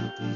ピッ!